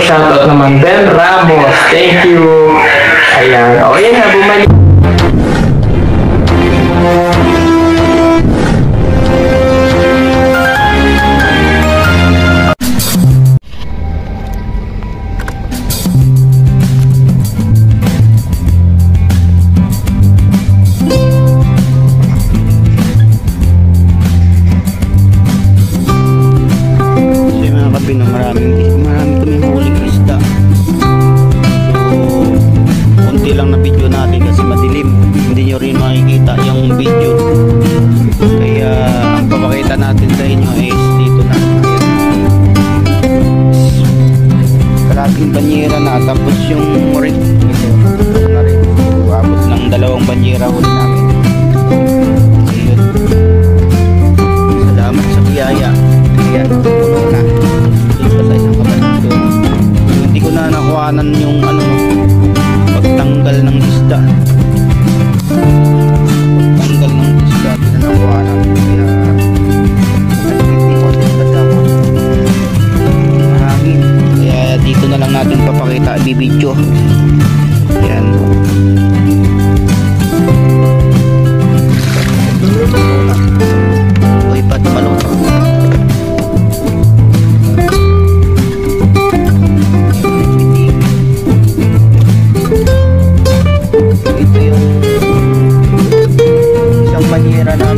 shoutout naman. Ben Ramos, thank you. Ayan. O, yan na, bumalik. Sa inyo is dito na. Kalating banyera na, tapos yung rig. Ito, na rin. Abot ng dalawang banyera huli namin. Ayun. Salamat sa biyaya. Ayan, puno na. Dito sa isang kapatid ko. Hindi ko na nakuhanan yung ano, pagtanggal ng isda. nagbibideo yan. Uy pat malungkot ito yung isang banira na